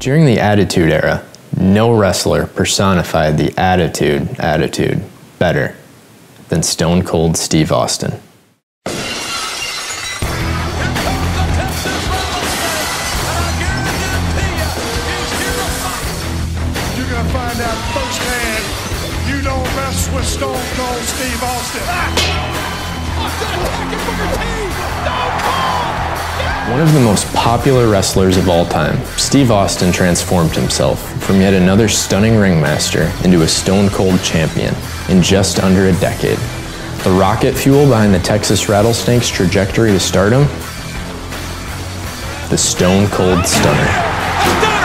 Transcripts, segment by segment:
During the Attitude Era, no wrestler personified the attitude attitude better than Stone Cold Steve Austin. You're gonna find out firsthand you don't mess with Stone Cold Steve Austin. One of the most popular wrestlers of all time, Steve Austin transformed himself from yet another stunning ringmaster into a stone cold champion in just under a decade. The rocket fuel behind the Texas Rattlesnakes' trajectory to stardom? The Stone Cold Stunner.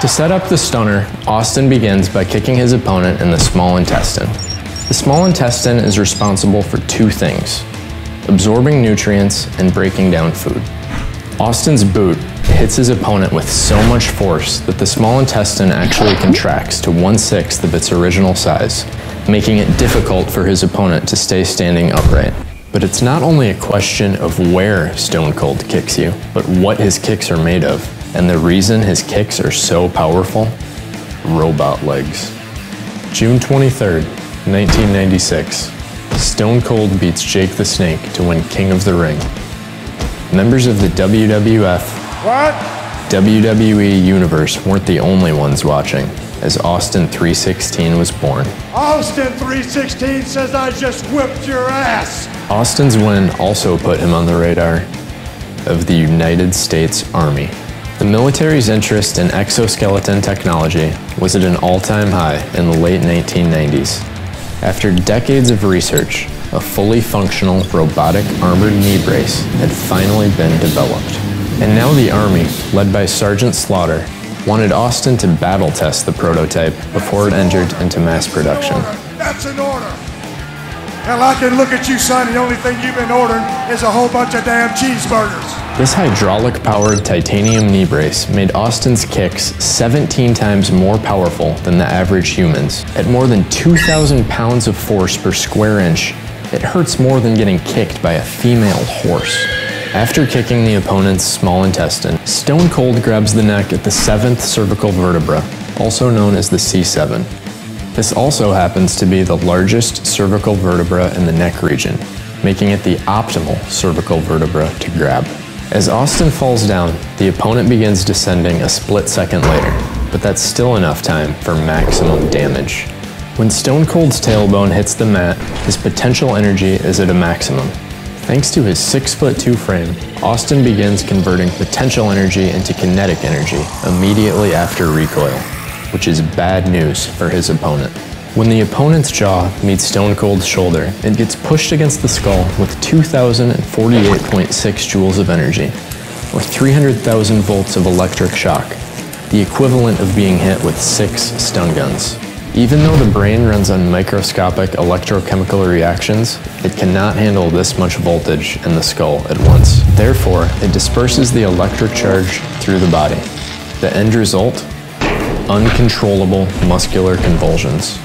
To set up the stunner, Austin begins by kicking his opponent in the small intestine. The small intestine is responsible for two things absorbing nutrients and breaking down food. Austin's boot hits his opponent with so much force that the small intestine actually contracts to one sixth of its original size, making it difficult for his opponent to stay standing upright. But it's not only a question of where Stone Cold kicks you, but what his kicks are made of. And the reason his kicks are so powerful? Robot legs. June 23rd, 1996. Stone Cold beats Jake the Snake to win King of the Ring. Members of the WWF What? WWE Universe weren't the only ones watching, as Austin 316 was born. Austin 316 says I just whipped your ass. Austin's win also put him on the radar of the United States Army. The military's interest in exoskeleton technology was at an all time high in the late 1990s. After decades of research, a fully functional robotic armored knee brace had finally been developed. And now the Army, led by Sergeant Slaughter, wanted Austin to battle test the prototype before it entered into mass production. That's an order. Hell, I can look at you, son. The only thing you've been ordering is a whole bunch of damn cheeseburgers. This hydraulic powered titanium knee brace made Austin's kicks 17 times more powerful than the average human's. At more than 2,000 pounds of force per square inch, it hurts more than getting kicked by a female horse. After kicking the opponent's small intestine, Stone Cold grabs the neck at the seventh cervical vertebra, also known as the C7. This also happens to be the largest cervical vertebra in the neck region, making it the optimal cervical vertebra to grab. As Austin falls down, the opponent begins descending a split second later, but that's still enough time for maximum damage. When Stone Cold's tailbone hits the mat, his potential energy is at a maximum. Thanks to his 6 foot 2 frame, Austin begins converting potential energy into kinetic energy immediately after recoil, which is bad news for his opponent. When the opponent's jaw meets Stone Cold's shoulder, it gets pushed against the skull with 2,048.6 joules of energy, or 300,000 volts of electric shock, the equivalent of being hit with six stun guns. Even though the brain runs on microscopic electrochemical reactions, it cannot handle this much voltage in the skull at once. Therefore, it disperses the electric charge through the body. The end result? Uncontrollable muscular convulsions.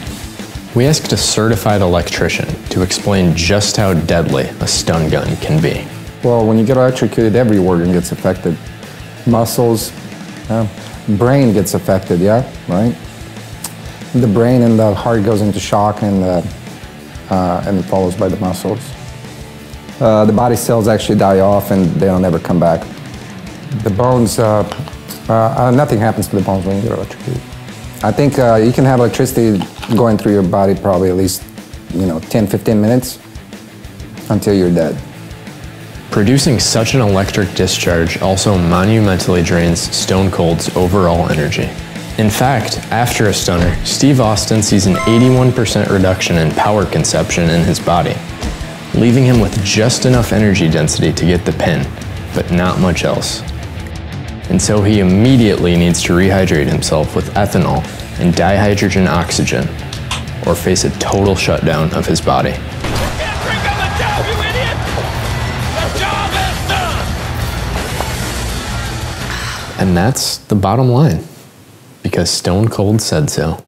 We asked a certified electrician to explain just how deadly a stun gun can be. Well, when you get electrocuted, every organ gets affected. Muscles, uh, brain gets affected, yeah, right? The brain and the heart goes into shock and, uh, uh, and follows by the muscles. Uh, the body cells actually die off and they'll never come back. The bones, uh, uh, uh, nothing happens to the bones when you get electrocuted. I think you can have electricity going through your body probably at least, you know, 10, 15 minutes until you're dead. Producing such an electric discharge also monumentally drains Stone Cold's overall energy. In fact, after a stunner, Steve Austin sees an 81% reduction in power consumption in his body, leaving him with just enough energy density to get the pin, but not much else. And so he immediately needs to rehydrate himself with ethanol and dihydrogen oxygen, or face a total shutdown of his body. You can't drink on the job, you idiot! The job is done! And that's the bottom line, because Stone Cold said so.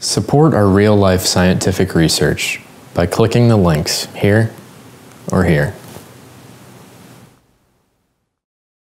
Support our real life scientific research by clicking the links here or here.